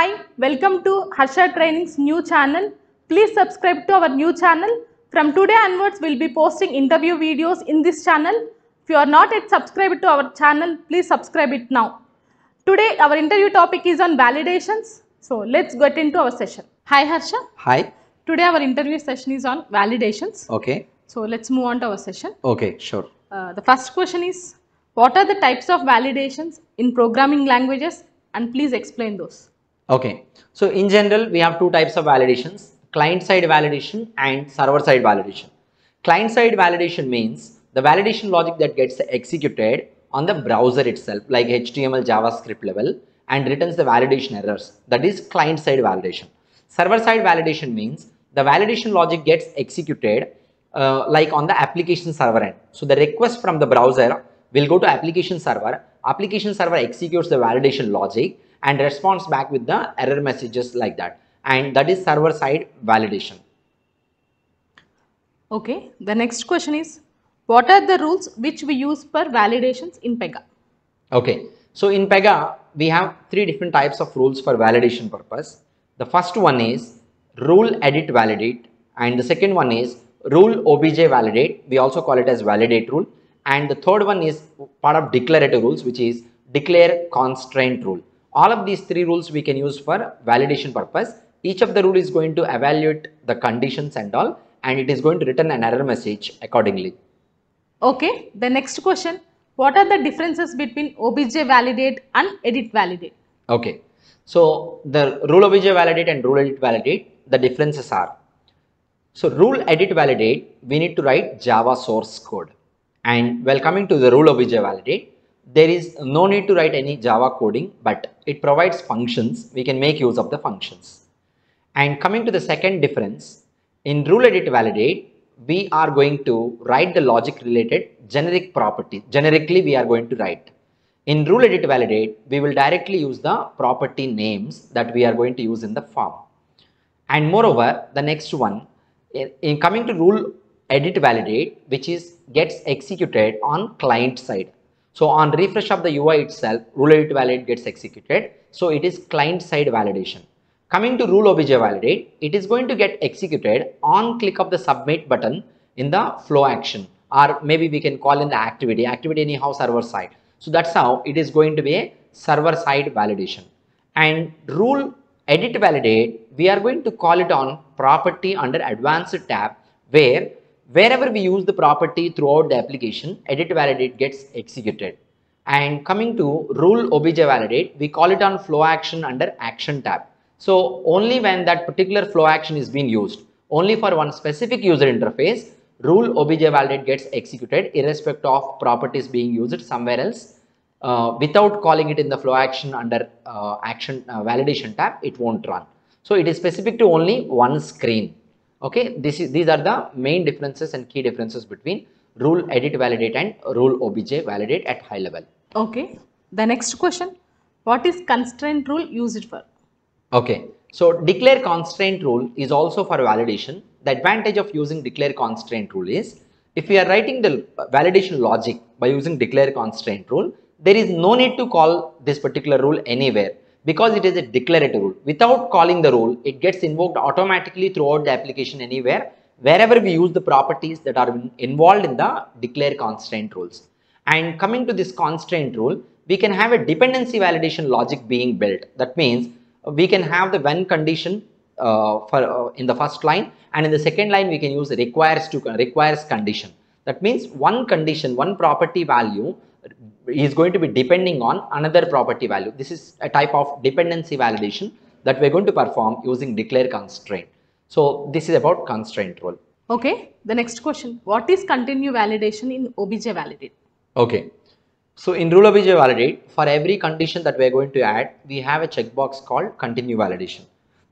Hi, welcome to Harsha Training's new channel. Please subscribe to our new channel. From today onwards, we'll be posting interview videos in this channel. If you are not yet subscribed to our channel, please subscribe it now. Today, our interview topic is on validations. So, let's get into our session. Hi, Harsha. Hi. Today, our interview session is on validations. Okay. So, let's move on to our session. Okay. Sure. Uh, the first question is What are the types of validations in programming languages? And please explain those. Okay. So in general, we have two types of validations: client-side validation and server-side validation. Client-side validation means the validation logic that gets executed on the browser itself, like HTML, JavaScript level, and returns the validation errors. That is client-side validation. Server-side validation means the validation logic gets executed uh, like on the application server end. So the request from the browser will go to application server. Application server executes the validation logic and responds back with the error messages like that. And that is server-side validation. Okay, the next question is What are the rules which we use for validations in Pega? Okay, so in Pega, we have three different types of rules for validation purpose. The first one is rule edit validate, and the second one is rule obj validate. We also call it as validate rule. And the third one is part of declarative rules, which is declare constraint rule. All of these three rules we can use for validation purpose. Each of the rule is going to evaluate the conditions and all, and it is going to return an error message accordingly. Okay, the next question What are the differences between obj validate and edit validate? Okay, so the rule obj validate and rule edit validate, the differences are. So rule edit validate, we need to write Java source code. And while coming to the rule obj validate, there is no need to write any Java coding, but it provides functions. We can make use of the functions. And coming to the second difference, in rule edit validate, we are going to write the logic related generic property. Generically, we are going to write. In rule edit validate, we will directly use the property names that we are going to use in the form. And moreover, the next one, in, in coming to rule edit validate, which is gets executed on client side. So on refresh of the UI itself, rule edit validate gets executed. So it is client side validation. Coming to rule obj validate, it is going to get executed on click of the submit button in the flow action or maybe we can call in the activity, activity anyhow server side. So that's how it is going to be a server side validation. And rule edit validate, we are going to call it on property under advanced tab where wherever we use the property throughout the application, edit validate gets executed. And coming to rule obj validate, we call it on flow action under action tab. So only when that particular flow action is being used, only for one specific user interface, rule obj validate gets executed irrespective of properties being used somewhere else. Uh, without calling it in the flow action under uh, action uh, validation tab, it won't run. So it is specific to only one screen. Okay, this is these are the main differences and key differences between rule edit validate and rule obj validate at high level. Okay, the next question What is constraint rule used for? Okay, so declare constraint rule is also for validation. The advantage of using declare constraint rule is if we are writing the validation logic by using declare constraint rule, there is no need to call this particular rule anywhere because it is a declarative rule. Without calling the rule, it gets invoked automatically throughout the application anywhere, wherever we use the properties that are involved in the declare constraint rules. And coming to this constraint rule, we can have a dependency validation logic being built. That means we can have the when condition uh, for uh, in the first line and in the second line we can use requires to requires condition. That means one condition, one property value is going to be depending on another property value. This is a type of dependency validation that we're going to perform using declare constraint. So this is about constraint rule. Okay, the next question What is continue validation in obj validate? Okay. So in rule obj validate, for every condition that we're going to add, we have a checkbox called continue validation.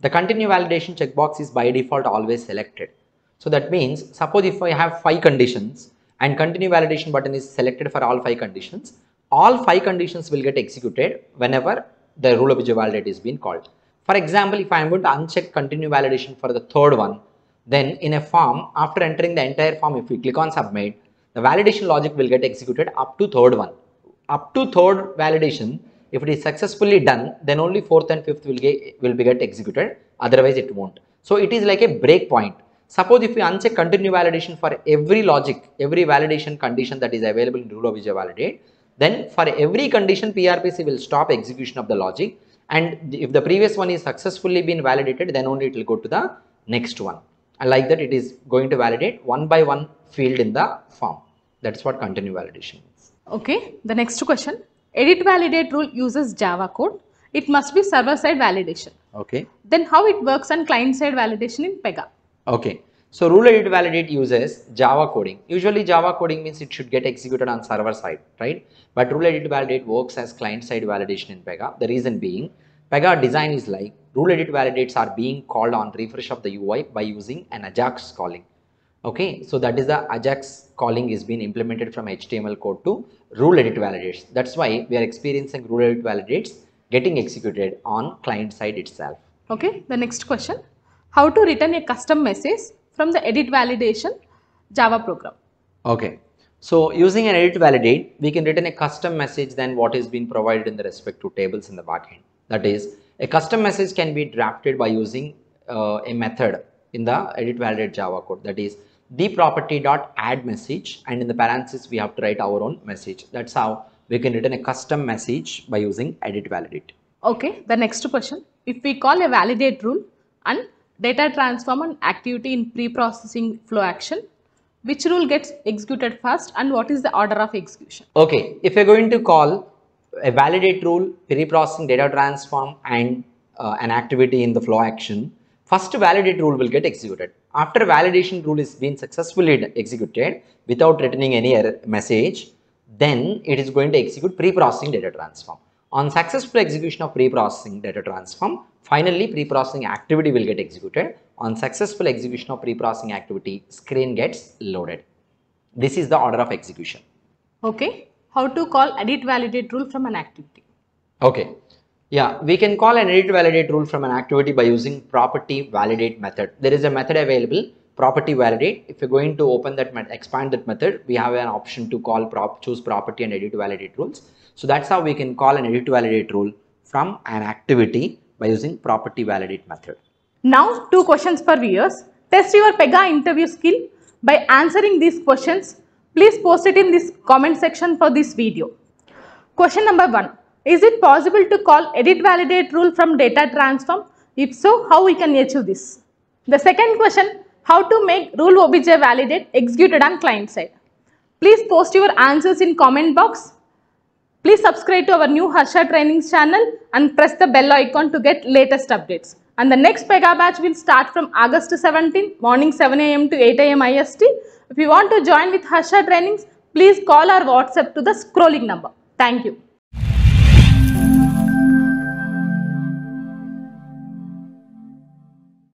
The continue validation checkbox is by default always selected. So that means suppose if I have five conditions and continue validation button is selected for all five conditions, all five conditions will get executed whenever the rule obj validate is being called. For example, if I am going to uncheck continue validation for the third one, then in a form, after entering the entire form, if we click on submit, the validation logic will get executed up to third one. Up to third validation, If it is successfully done, then only fourth and fifth will get will be get executed. Otherwise, it won't. So it is like a break point. Suppose if we uncheck continue validation for every logic, every validation condition that is available in rule obj validate, then for every condition PRPC will stop execution of the logic and if the previous one is successfully been validated then only it will go to the next one and like that it is going to validate one by one field in the form. That's what continue validation means. Okay, the next question. Edit validate rule uses Java code. It must be server side validation. Okay. Then how it works on client side validation in Pega? Okay. So rule edit validate uses Java coding. Usually Java coding means it should get executed on server side, right? But rule edit validate works as client side validation in Pega. The reason being, Pega design is like rule edit validates are being called on refresh of the UI by using an Ajax calling. Okay, so that is the Ajax calling is being implemented from HTML code to rule edit validates. That's why we are experiencing rule edit validates getting executed on client side itself. Okay, the next question. How to return a custom message from the edit validation Java program? Okay. So using an edit validate, we can return a custom message than what is being provided in the respective tables in the backend. That is, a custom message can be drafted by using uh, a method in the edit validate Java code. That is, the property dot add message, and in the parenthesis we have to write our own message. That's how we can return a custom message by using edit validate. Okay, the next question. If we call a validate rule and data transform and activity in pre-processing flow action, which rule gets executed first and what is the order of execution? Okay, if you're going to call a validate rule, pre-processing data transform and uh, an activity in the flow action, first validate rule will get executed. After validation rule is being successfully executed without returning any error message, then it is going to execute pre-processing data transform. On successful execution of pre-processing data transform, finally pre-processing activity will get executed. On successful execution of pre-processing activity, screen gets loaded. This is the order of execution. Okay, how to call edit validate rule from an activity? Okay. Yeah, we can call an edit validate rule from an activity by using property validate method. There is a method available, property validate. If you're going to open that, expand that method, we have an option to call prop, choose property and edit validate rules. So that's how we can call an edit validate rule from an activity by using property validate method. Now, two questions for viewers. Test your Pega interview skill by answering these questions. Please post it in this comment section for this video. Question number one. Is it possible to call edit validate rule from data transform? If so, how we can achieve this? The second question. How to make rule obj validate executed on client side? Please post your answers in comment box. Please subscribe to our new Harsha Trainings channel and press the bell icon to get latest updates. And the next Pega batch will start from August 17, morning 7 am to 8 am IST. If you want to join with Harsha Trainings, please call our WhatsApp to the scrolling number. Thank you.